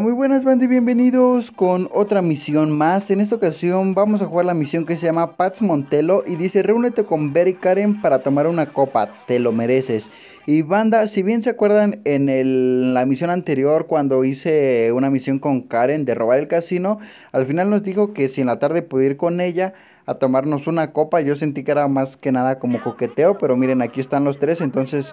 Muy buenas bandas y bienvenidos con otra misión más. En esta ocasión vamos a jugar la misión que se llama Pats Montelo y dice reúnete con Berry Karen para tomar una copa, te lo mereces. Y banda, si bien se acuerdan en la misión anterior cuando hice una misión con Karen de robar el casino, al final nos dijo que si en la tarde pude ir con ella a tomarnos una copa, yo sentí que era más que nada como coqueteo, pero miren aquí están los tres, entonces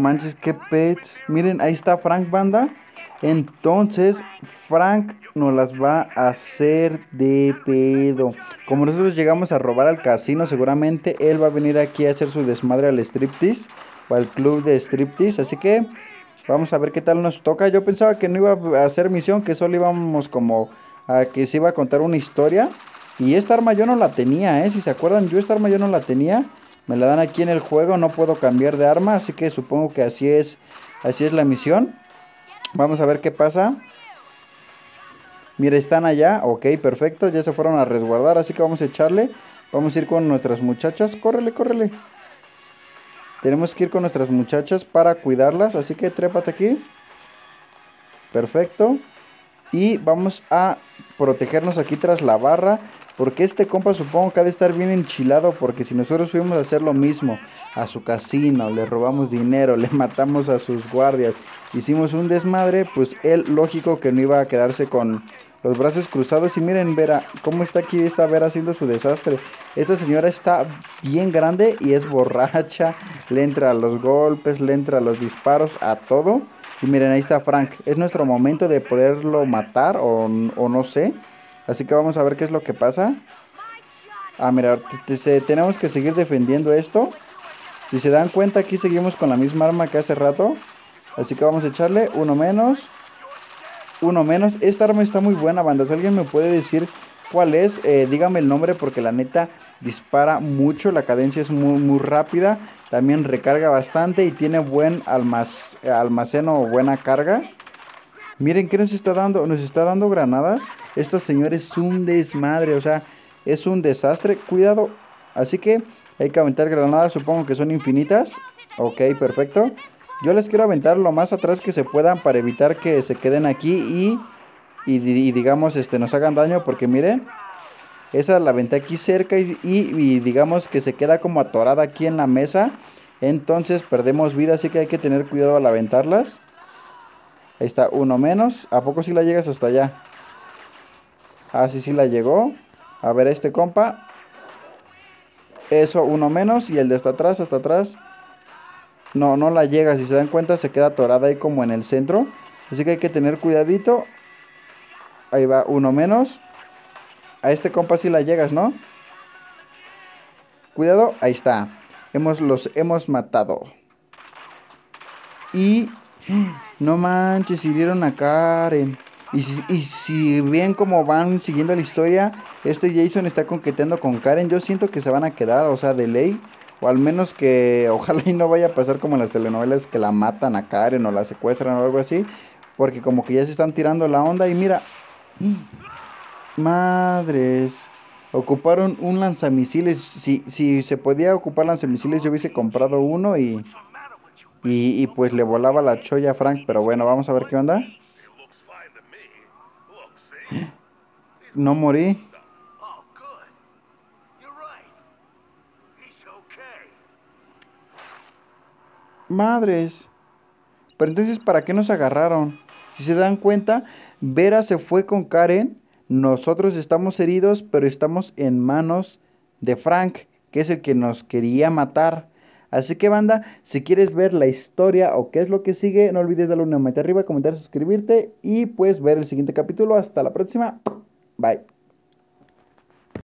manches, qué pets. Miren, ahí está Frank Banda. Entonces, Frank nos las va a hacer de pedo. Como nosotros llegamos a robar al casino, seguramente él va a venir aquí a hacer su desmadre al striptease o al club de striptease. Así que vamos a ver qué tal nos toca. Yo pensaba que no iba a hacer misión, que solo íbamos como a que se iba a contar una historia. Y esta arma yo no la tenía, ¿eh? Si se acuerdan, yo esta arma yo no la tenía. Me la dan aquí en el juego, no puedo cambiar de arma, así que supongo que así es, así es la misión. Vamos a ver qué pasa. Mira, están allá, ok, perfecto, ya se fueron a resguardar, así que vamos a echarle. Vamos a ir con nuestras muchachas, córrele, córrele. Tenemos que ir con nuestras muchachas para cuidarlas, así que trépate aquí. Perfecto. Y vamos a protegernos aquí tras la barra. Porque este compa supongo que ha de estar bien enchilado. Porque si nosotros fuimos a hacer lo mismo a su casino, le robamos dinero, le matamos a sus guardias, hicimos un desmadre, pues él lógico que no iba a quedarse con los brazos cruzados. Y miren, Vera, cómo está aquí esta Vera haciendo su desastre. Esta señora está bien grande y es borracha. Le entra los golpes, le entra los disparos, a todo. Y miren, ahí está Frank. Es nuestro momento de poderlo matar o, no sé. Así que vamos a ver qué es lo que pasa. Ah, mira, tenemos que seguir defendiendo esto. Si se dan cuenta, aquí seguimos con la misma arma que hace rato. Así que vamos a echarle uno menos. Uno menos. Esta arma está muy buena, banda. Si alguien me puede decir cuál es, eh, dígame el nombre porque la neta dispara mucho. La cadencia es muy, muy rápida. También recarga bastante y tiene buen almacén o buena carga. Miren qué nos está dando. Nos está dando granadas. Esta señora es un desmadre. O sea, es un desastre. Cuidado. Así que hay que aventar granadas. Supongo que son infinitas. Ok, perfecto. Yo les quiero aventar lo más atrás que se puedan para evitar que se queden aquí y, y, y digamos este nos hagan daño. Porque miren, esa la aventé aquí cerca y, digamos que se queda como atorada aquí en la mesa. Entonces perdemos vida, así que hay que tener cuidado al aventarlas. Ahí está, uno menos. ¿A poco si la llegas hasta allá? Ah, sí, sí la llegó. A ver, este compa. Eso, uno menos. Y el de hasta atrás, hasta atrás. No, no la llega. Si se dan cuenta, se queda atorada ahí como en el centro. Así que hay que tener cuidadito. Ahí va, uno menos. A este compa si la llegas, ¿no? Cuidado, ahí está. Hemos, los hemos matado. Y... No manches, hirieron a Karen. Y si, y si bien como van siguiendo la historia, este Jason está conqueteando con Karen, yo siento que se van a quedar, o sea, de ley. O al menos que ojalá y no vaya a pasar como en las telenovelas que la matan a Karen o la secuestran o algo así. Porque como que ya se están tirando la onda y mira... Madres. Ocuparon un lanzamisiles. Si, si se podía ocupar lanzamisiles, yo hubiese comprado uno y, y, y pues le volaba la cholla a Frank. Pero bueno, vamos a ver qué onda. No morí. Madres. Pero entonces, ¿para qué nos agarraron? Si se dan cuenta, Vera se fue con Karen nosotros estamos heridos, pero estamos en manos de Frank, que es el que nos quería matar. Así que banda, si quieres ver la historia o qué es lo que sigue, no olvides darle una manita arriba, comentar, suscribirte y pues ver el siguiente capítulo. Hasta la próxima. Bye.